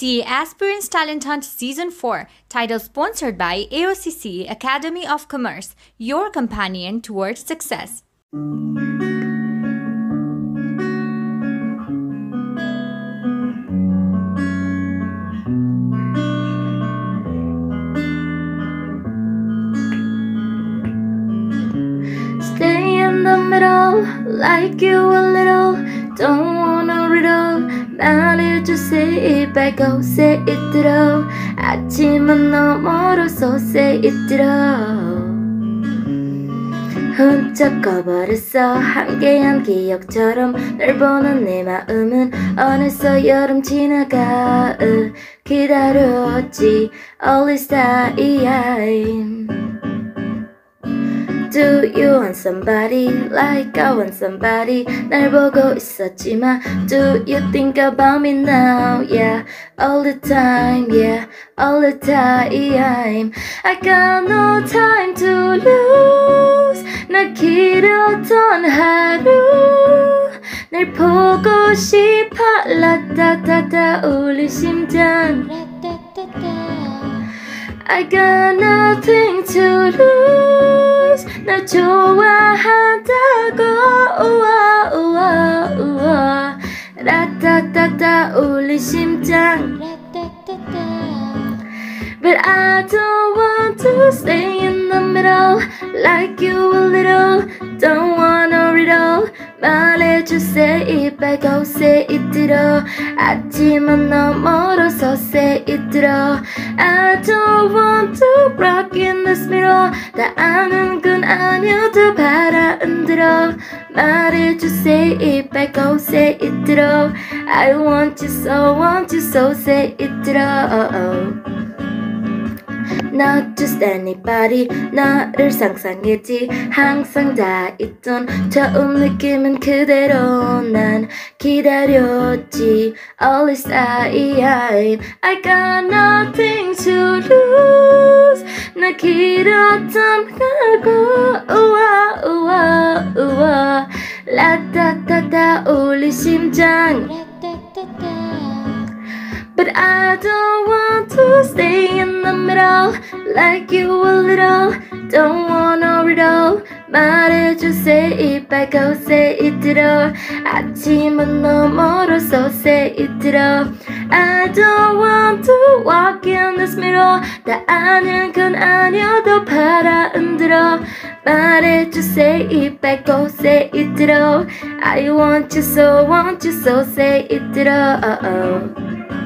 CA Aspirants Talent Hunt Season 4, title sponsored by AOCC Academy of Commerce, your companion towards success. Stay in the middle, like you a little. Don't wanna riddle. 말해주세요, 이빨 go say it 들어. 아침은 너무 멀어서 say it 들어. 훔쳐 꺼버렸어 한개한 기억처럼 널 보는 내 마음은 어느새 여름 지나가 으, 기다렸지 all this time Do you want somebody like I want somebody 날 보고 있었지만 Do you think about me now yeah all the time yeah all the time I got no time to lose 나 길었던 하루 날 보고 싶어 라따따따 울린 심장 I got nothing to lose 날 좋아한다고 우와 우와 우와 라따따따 울린 심장 But I don't want to stay in the middle like you a little Don't wanna riddle 말해주세요 이빨 go say it 들어 아침은 너무 멀어서 say it 들어 I don't want to rock in this mirror 다 아는 건 아니어도 바람 들어 말해주세요 이빨 go say it 들어 I want you so want you so say it 들어 Not just anybody 너를 상상했지 항상 다 있던 처음 느낌은 그대로 난 기다렸지 All this time I got nothing to lose 나 길었던 가고 우와 우와 우와 라따따따 울린 심장 But I don't want to stay in the middle like you a little. Don't wanna riddle. 말해주세요 이빨 go say it 들어 아침은 너무 멀어서 say it 들어 I don't want to walk in this mirror 다 아는 건 아니어도 바람 들어 말해주세요 이빨 go say it 들어 I want you so want you so say it 들어